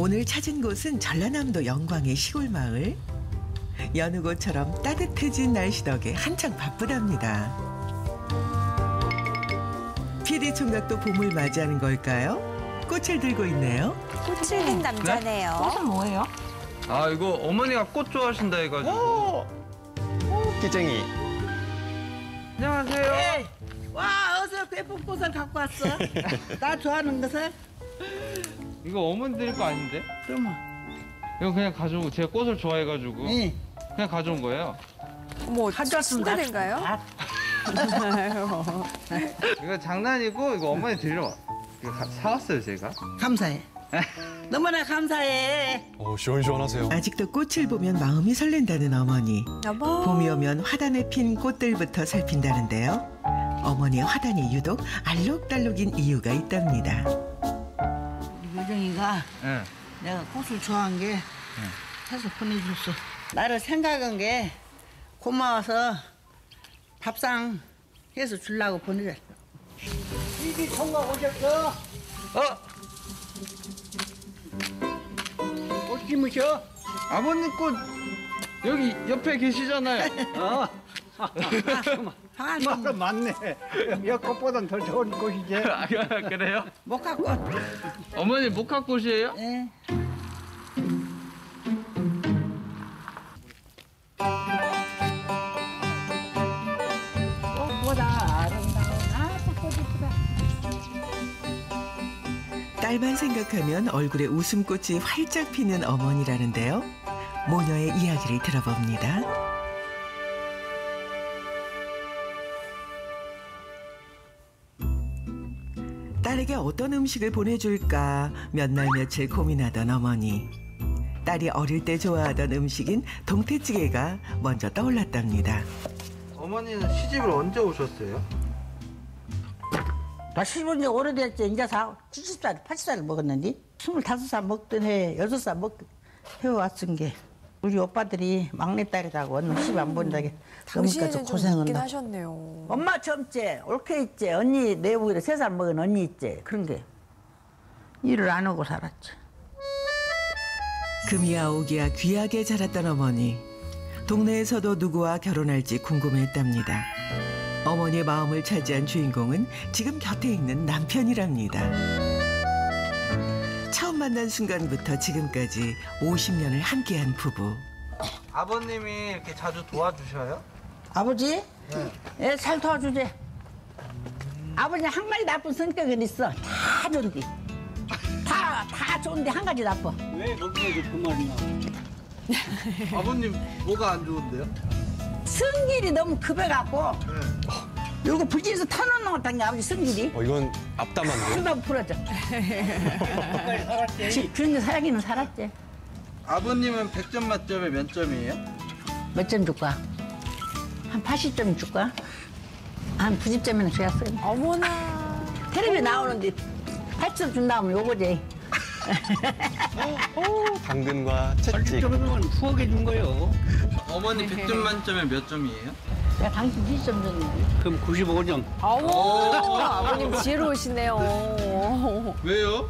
오늘 찾은 곳은 전라남도 영광의 시골 마을. 여느 곳처럼 따뜻해진 날씨 덕에 한창 바쁘답니다. PD 총각도 봄을 맞이하는 걸까요? 꽃을 들고 있네요. 꽃을 든 남자네요. 꽃은 뭐예요? 아 이거 어머니가 꽃 좋아하신다 해가지고 오! 끼쟁이. 안녕하세요 에이, 와 어서 예쁜 꽃을 갖고 왔어. 나 좋아하는 것을. 이거 어머니 드릴 거 아닌데? 그러면. 이거 그냥 가져오고 제가 꽃을 좋아해가지고 예. 그냥 가져온 거예요 어머, 가져왔으면 나- 친구인가요? 아, 이거 장난이고 이거 어머니 드리러 와 이거 가- 사왔어요 제가 감사해. 너무나 감사해. 오, 시원시원하세요. 아직도 꽃을 보면 마음이 설렌다는 어머니. 여보. 봄이 오면 화단에 핀 꽃들부터 살핀다는데요. 어머니의 화단이 유독 알록달록인 이유가 있답니다. 요정이가 네. 내가 꽃을 좋아한 게 해서 보내줬어. 나를 생각한 게 고마워서 밥상 해서 주려고 보내줬어. 이기 총각 오셨어? 어? 꽃 심으셔? 아버님 꽃 여기 옆에 계시잖아요 어, 아, 맞아 맞네. 여 꽃보단 더 좋은 꽃이지. 아, 그래요? 목화꽃. 어머니 목화꽃이에요? 예. 꽃보다 아름다운 아꽃 이쁘다. 딸만 생각하면 얼굴에 웃음꽃이 활짝 피는 어머니라는데요. 모녀의 이야기를 들어봅니다. 딸에게 어떤 음식을 보내줄까 몇 날 며칠 고민하던 어머니. 딸이 어릴 때 좋아하던 음식인 동태찌개가 먼저 떠올랐답니다. 어머니는 시집을 언제 오셨어요? 나 시집온 지 오래됐지. 이제 사 70살, 80살 먹었는데 25살 먹던 해, 6살 먹 해왔은 게 우리 오빠들이 막내딸이라고 언니 시집 안 본다게 늦긴 나. 하셨네요. 엄마 처음째 올케 있지 언니 내부에 세살 먹은 언니 있지 그런 게 일을 안 하고 살았지 금이야 오기야 귀하게 자랐던 어머니. 동네에서도 누구와 결혼할지 궁금했답니다. 어머니의 마음을 차지한 주인공은 지금 곁에 있는 남편이랍니다. 처음 만난 순간부터 지금까지 50년을 함께한 부부. 아버님이 이렇게 자주 도와주셔요? 아버지 예, 잘 도와주지 아버지 한 가지 나쁜 성격은 있어 다 좋은데 다, 다 좋은데 한 가지 나빠 왜 먹기에도 그 말이야? 아버님 뭐가 안 좋은데요? 성질이 너무 급해갖고 요거 것 같은 게 아버지 성질이 어, 이건 앞담한데요? 한번 풀어져 지- 그런 게 살기는 살았지 아버님은 100점 만점에 몇 점이에요? 몇 점 줄까? 한 80점 줄까? 한 90점이나 줘야어 어머나. 텔레비 나오는데 80점 준다면 요거지 당근과 채찍. 점이면 추억해 준 거요. 어머니 100점 만점에 몇 점이에요? 내가 당신 20점 줬는데 그럼 95점. 어머, 아버님 지혜로우시네요. 왜요?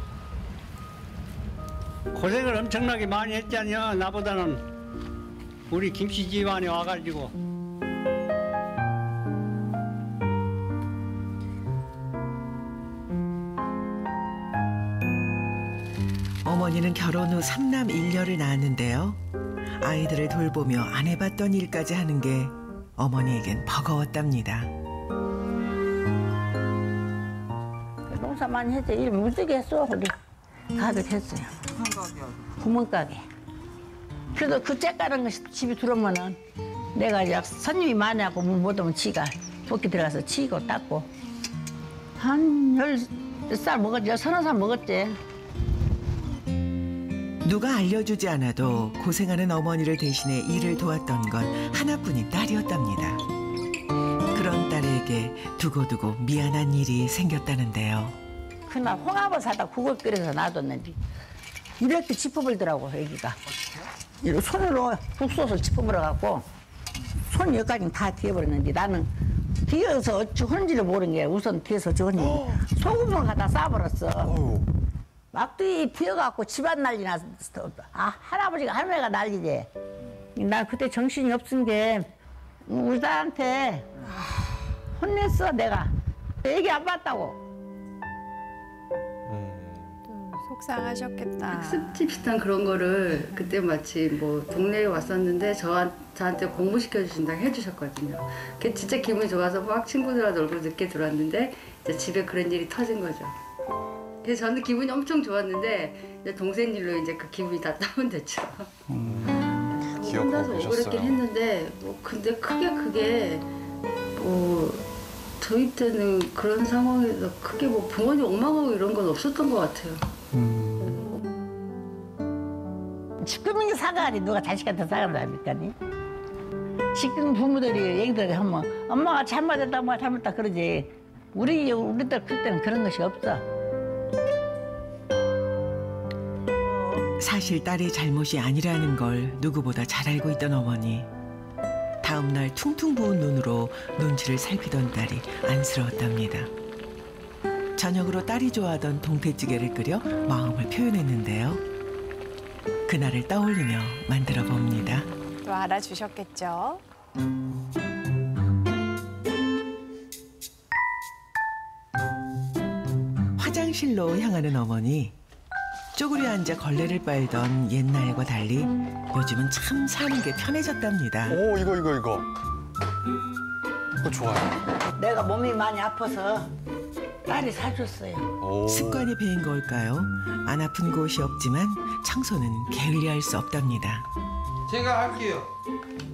고생을 엄청나게 많이 했잖여. 나보다는 우리 김씨 집안에 와가지고. 어머니는 결혼 후 삼남 일녀를 낳았는데요. 아이들을 돌보며 안 해봤던 일까지 하는 게 어머니에겐 버거웠답니다. 농사 많이 했지. 일 무지개 했어 우리 가득 했어요. 구멍가게. 그래도 그 째까는 거 집에 들어오면은 내가 이제 손님이 많이 하고 못 오면 지가 도끼 들어가서 치고 닦고. 한 열 살 먹었지. 서너 살 먹었지 누가 알려주지 않아도 고생하는 어머니를 대신해 일을 도왔던 건 하나뿐인 딸이었답니다. 그런 딸에게 두고두고 미안한 일이 생겼다는데요. 그날 홍합을 사다 국을 끓여서 놔뒀는데 이렇게 짚어버리더라고 애기가 이렇게 손으로 국솥을 짚어버려갖고 손 여기까지 다 뒤어버렸는데 나는 뒤어서 어찌 하는지를 모르는 게 우선 뒤에서 저거니 소금을 갖다 싸버렸어 막둥이 비어갖고 집안 난리 났어. 아, 할아버지가 할머니가 난리지. 난 그때 정신이 없은 게 우리 딸한테 혼냈어, 내가. 얘기 안 봤다고. 속상하셨겠다. 학습지 비슷한 그런 거를 그때 마치 뭐 동네에 왔었는데 저한, 저한테 공부시켜 주신다고 해주셨거든요. 그게 진짜 기분이 좋아서 막 친구들과 놀고 늦게 들어왔는데 이제 집에 그런 일이 터진 거죠. 그래서 저는 기분이 엄청 좋았는데 이제 동생 일로 이제 그 기분이 다 다운됐죠. 기억하고 혼자서. 오그랬긴 했는데 뭐 근데 크게 크게 뭐 저희 때는 그런 상황에서 크게 뭐 부모님 엉망하고 이런 건 없었던 것 같아요. 지금은 사가리 누가 자식한테 사간다니까. 지금 부모들이 얘기들 하면 엄마가 잘못했다, 엄마가 잘못했다 그러지. 우리, 우리 딸 그때는 그런 것이 없어. 사실 딸의 잘못이 아니라는 걸 누구보다 잘 알고 있던 어머니. 다음 날 퉁퉁 부은 눈으로 눈치를 살피던 딸이 안쓰러웠답니다. 저녁으로 딸이 좋아하던 동태찌개를 끓여 마음을 표현했는데요. 그날을 떠올리며 만들어 봅니다. 또 알아주셨겠죠. 화장실로 향하는 어머니. 쪼그려 앉아 걸레를 빨던 옛날과 달리 요즘은 참 사는 게 편해졌답니다. 오 이거 이거 이거. 이거 좋아요. 내가 몸이 많이 아파서 딸이 사줬어요. 오. 습관이 배인 걸까요? 안 아픈 곳이 없지만 청소는 게을리할 수 없답니다. 제가 할게요.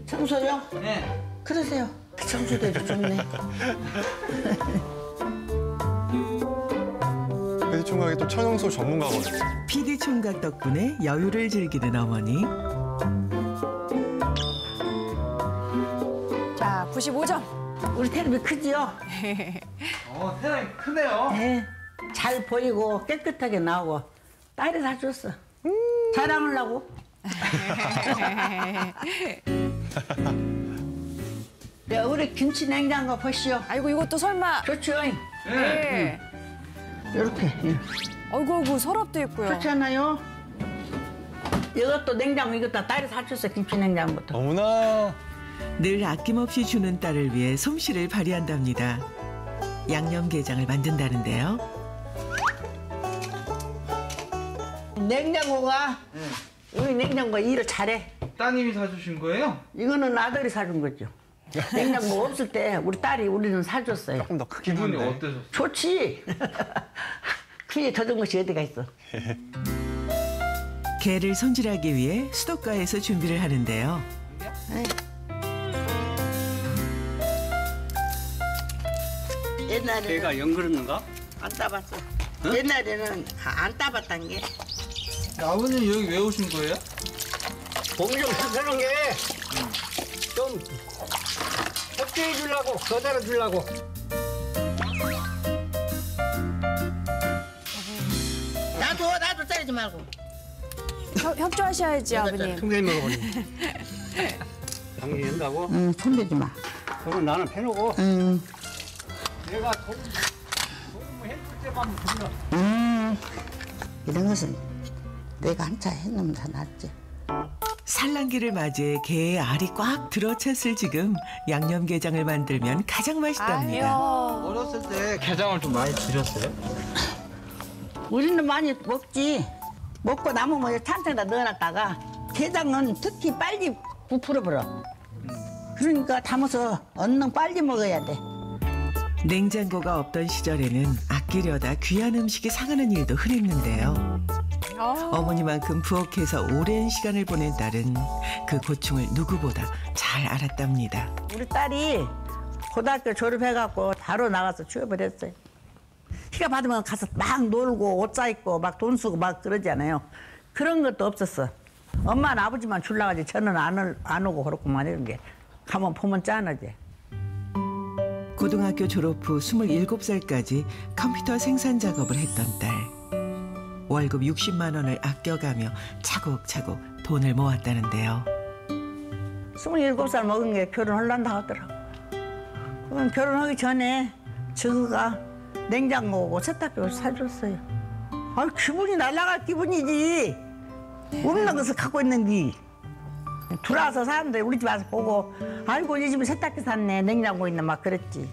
청소요? 네. 그러세요. 청소도 해주셨네. 총각이 또 청소 전문가거든요. PD 총각 덕분에 여유를 즐기는 어머니. 자, 95점. 우리 텔레비 크지요? 어, 태양이 크네요. 네. 잘 보이고 깨끗하게 나오고 딸이 사줬어. 자랑하려고. 야, 우리 김치 냉장고 보시오. 아이고, 이것도 설마. 좋죠? 네. 이렇게. 예. 아이고, 아이고, 서랍도 있고요. 좋잖아요. 이것도 냉장고 이것도 딸이 사줬어 김치 냉장고부터. 너무나 늘 아낌없이 주는 딸을 위해 솜씨를 발휘한답니다. 양념게장을 만든다는데요. 냉장고가 우리 냉장고 일을 잘해. 따님이 사주신 거예요? 이거는 아들이 사준 거죠. 냉장고 없을 때 우리 딸이 우리는 사줬어요. 조금 더 크긴 기분이 한데. 어떠셨어요? 좋지. 더 좋은 것이 어디가 있어. 게를 손질하기 위해 수도가에서 준비를 하는데요. 옛날에는 걔가 연그렸는가? 안 따봤어. 옛날에는 안 따봤단 게. 아버님 여기 왜 오신 거예요? 공좀 쓰는 게 좀 협조해 주려고 거들어 주려고 나도 나도 때리지 말고. 협, 협조하셔야지, 아버님. 통장이 먹어버리 당연히 한다고? 응, 손대지 마. 그럼 나는 해놓고 응. 내가 돈, 돈 해줄 때만 주면 음. 이런 것은 내가 한차 해놓으면 다 낫지. 산란기를 맞이해 게의 알이 꽉 들어찼을 지금 양념게장을 만들면 가장 맛있답니다. 아유. 어렸을 때 게장을 좀 많이 드렸어요? 우리는 많이 먹지. 먹고 남으면 찬통에다 넣어놨다가 게장은 특히 빨리 부풀어 버려. 그러니까 담아서 얼른 빨리 먹어야 돼. 냉장고가 없던 시절에는 아끼려다 귀한 음식이 상하는 일도 흔했는데요. 아, 어머니만큼 부엌에서 오랜 시간을 보낸 딸은 그 고충을 누구보다 잘 알았답니다. 우리 딸이 고등학교 졸업해갖고 바로 나가서 취업을 했어요. 휴가 받으면 가서 막 놀고 옷 사입고 막 돈 쓰고 막 그러잖아요. 그런 것도 없었어. 엄마는 아버지만 줄라가지 저는 안, 올- 안 오고 그렇구만 이런 게. 가면 보면 짠하지. 고등학교 졸업 후 27살까지 컴퓨터 생산 작업을 했던 딸. 월급 60만 원을 아껴가며 차곡차곡 돈을 모았다는데요. 27살 먹은 게 결혼하려다 하더라고. 그럼 결혼하기 전에 저가 냉장고고 세탁기를 사줬어요. 아 기분이 날라갈 기분이지. 없는 것을 갖고 있는데. 들어와서 사람들이 우리 집 와서 보고 아이고 이 집에 세탁기 샀네 냉장고 있네 막 그랬지.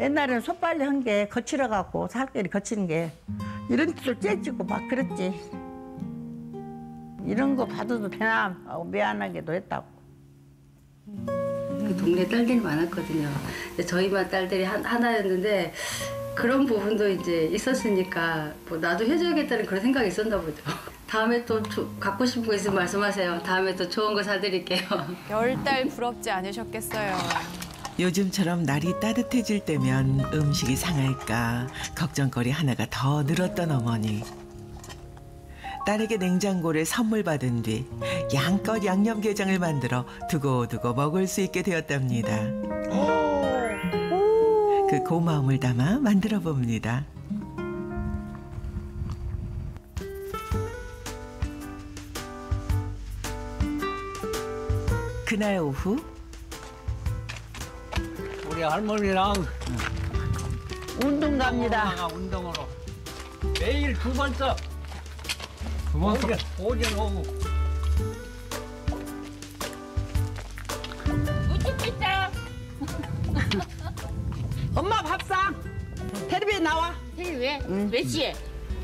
옛날에는 솥빨래 한 게 거칠어 갖고 살결이 거치는 게 이런 뜻을 째지고 막 그랬지. 이런 거 받아도 되나 하고 미안하기도 했다고. 그 동네 딸들이 많았거든요. 저희만 딸들이 한, 하나였는데 그런 부분도 이제 있었으니까 뭐 나도 해줘야겠다는 그런 생각이 있었나 보죠. 다음에 또 조- 갖고 싶은 거 있으면 말씀하세요. 다음에 또 좋은 거 사드릴게요. 열 달 부럽지 않으셨겠어요. 요즘처럼 날이 따뜻해질 때면 음식이 상할까 걱정거리 하나가 더 늘었던 어머니. 딸에게 냉장고를 선물 받은 뒤 양껏 양념게장을 만들어 두고두고 먹을 수 있게 되었답니다. 그 고마움을 담아 만들어 봅니다. 그날 오후 우리 할머니랑 운동 갑니다. 엄마가 운동으로 매일 두번 써. 두번 써? 오전 오후. 엄마 밥상 텔레비에 나와. 왜? 몇 시에?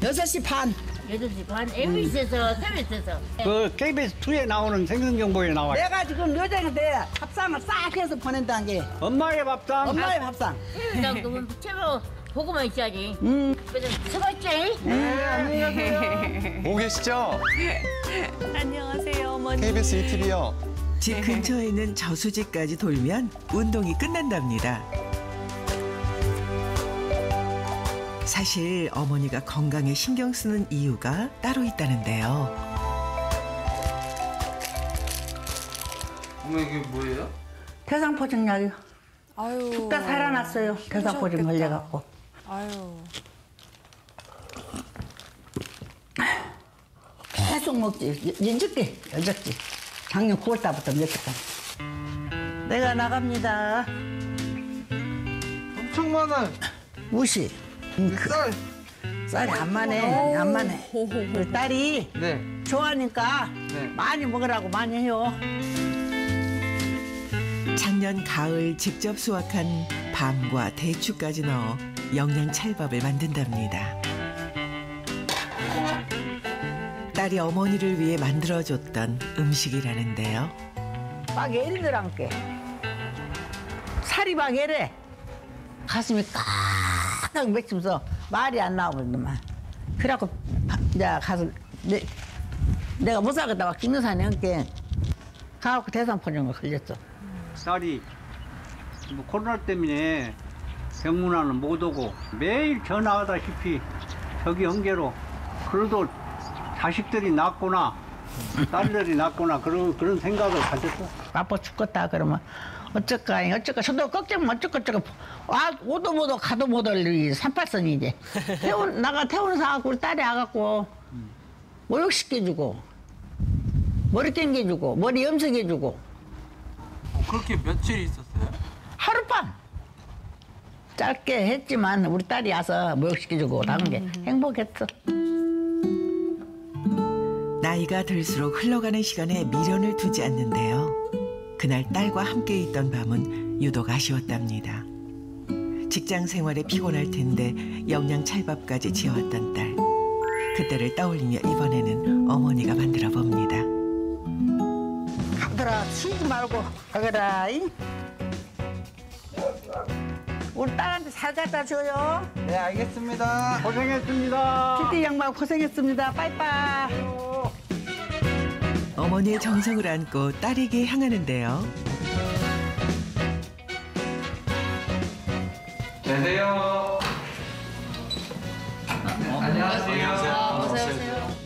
6시 반. 8시 반 MBC에서 TV에서 그 KBS 2에 나오는 생생정보에 나와요. 내가 지금 요정한테 밥상을 싹 해서 보낸다는 게 엄마의 밥상. 엄마의 밥상. TV랑 그러면 채로 보고만 있어야지 음. 그래서 수고했지? 보고 계시죠? 안녕하세요, 어머니. KBS ETV요. 집 근처에 있는 저수지까지 돌면 운동이 끝난답니다. 사실 어머니가 건강에 신경 쓰는 이유가 따로 있다는데요. 어머 이게 뭐예요? 대상포진약이 아유. 딱 살아났어요. 대상포진 힘드셨겠다. 걸려갖고. 아유. 계속 먹지. 여적게 여적지. 작년 9월 달부터 먹겠다. 내가 나갑니다. 엄청 많아요. 무시. 음, 그 쌀. 쌀이 안 마네. 안 마네. 우리 딸이 네. 좋아하니까 네. 많이 먹으라고 많이 해요. 작년 가을 직접 수확한 밤과 대추까지 넣어 영양 찰밥을 만든답니다. 딸이 어머니를 위해 만들어줬던 음식이라는데요. 막 애리더란 게. 살이 막 애래. 가슴이 까 딱 맺히면서 말이 안 나오더만. 그래갖고 바- 이제 가서 내, 내가 못 살겠다 막 김여산에 함께 가갖고 대상포진거 걸렸어. 딸이 뭐 코로나 때문에 병문안은 못 오고 매일 전화하다시피 저기 한계로 그래도 자식들이 낫구나 딸들이 낫구나 그런 그런 생각을 가졌어. 아빠 죽겠다 그러면 어쩔까 어쩔까. 저도 걱정면 어쩔까 어쩔까 와 오도 못오 가도 못올 삼팔선이 이제. 태운 나가 태우는 사갖고 우리 딸이 와갖고 목욕 시켜주고 머리 땡겨주고 머리 염색해주고. 그렇게 며칠 있었어요? 하룻밤. 짧게 했지만 우리 딸이 와서 목욕시켜주고 나온 게 행복했어. 나이가 들수록 흘러가는 시간에 미련을 두지 않는데요. 그날 딸과 함께 있던 밤은 유독 아쉬웠답니다. 직장 생활에 피곤할 텐데 영양 찰밥까지 지어왔던 딸. 그때를 떠올리며 이번에는 어머니가 만들어 봅니다. 가더라 쉬지 말고 가거라 잉? 우리 딸한테 잘 갖다 줘요 네 알겠습니다. 고생했습니다. 피디 양반 고생했습니다 빠이빠이 어머니의 정성을 안고 딸에게 향하는데요. 안녕하세요. 안녕하세요.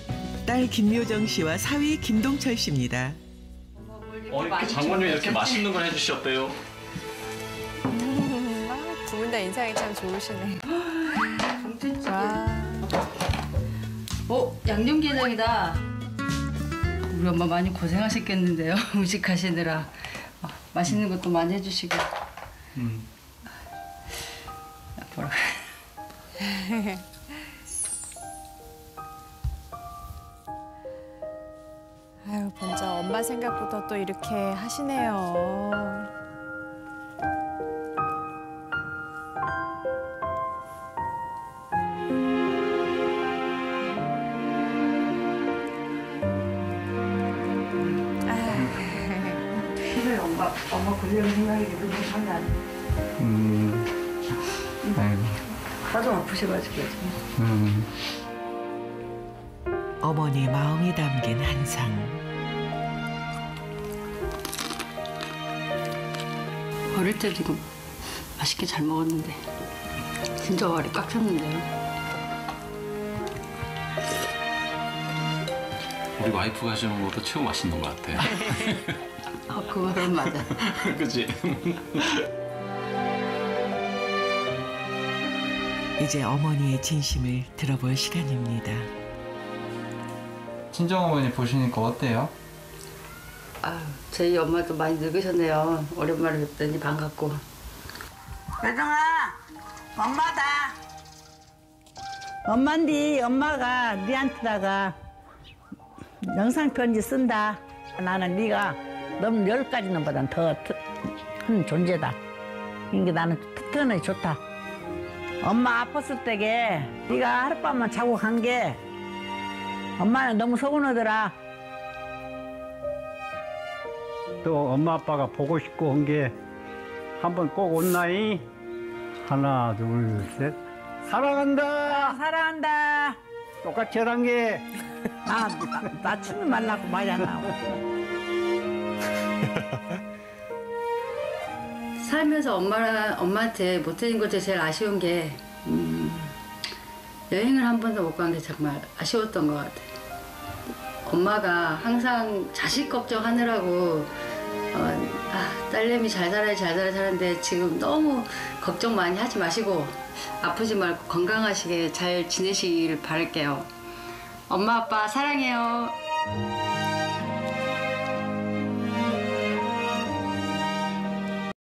딸 김묘정 씨와 사위 김동철 씨입니다. 어, 이렇게 장모님이 이렇게 맛있는 걸 해주셨대요. 두 분 다 인상이 참 좋으시네. 와. 어, 양념게장이다. 우리 엄마 많이 고생하셨겠는데요. 음식하시느라 어, 맛있는 것도 많이 해주시고. 음. 아, 보라. 아유, 먼저 엄마 생각부터 또 이렇게 하시네요. 엄마 엄마 그런 생각이 너무 장난 음. 아이고. 하도 아프셔가지고 음. 어머니의 마음이 담긴 한 상. 어릴 때 지금 맛있게 잘 먹었는데 진짜 와리 꽉 찼는데요. 우리 와이프가 해주는 것도 최고 맛있는 것 같아. 아, 그 말은 맞아. 그치? 이제 어머니의 진심을 들어볼 시간입니다. 친정어머니 보시니까 어때요? 아유, 저희 엄마도 많이 늙으셨네요. 오랜만에 뵙더니 반갑고. 여정아 엄마다 엄마인데 엄마가 니한테다가 영상 편지 쓴다 나는 네가 너무 열 가지는 보단 더 큰 존재다. 이게 나는 특별히 좋다. 엄마 아팠을 때게 네가 하룻밤만 자고 간 게 엄마는 너무 서운하더라. 또 엄마 아빠가 보고 싶고 한 게 한 번 꼭 온나이? 하나 둘 셋. 사랑한다! 사랑한다. 똑같이 하란 게. 아, 나, 나 춤을 말라고 말이 안 나오고 살면서 엄마랑 엄마한테 못해준 것 중에 제일 아쉬운 게 음, 여행을 한 번도 못 간 게 정말 아쉬웠던 것 같아요. 엄마가 항상 자식 걱정하느라고 어, 아, 딸내미 잘 살아야 잘 살아야 사는데 지금 너무 걱정 많이 하지 마시고 아프지 말고 건강하시게 잘 지내시길 바랄게요. 엄마 아빠 사랑해요.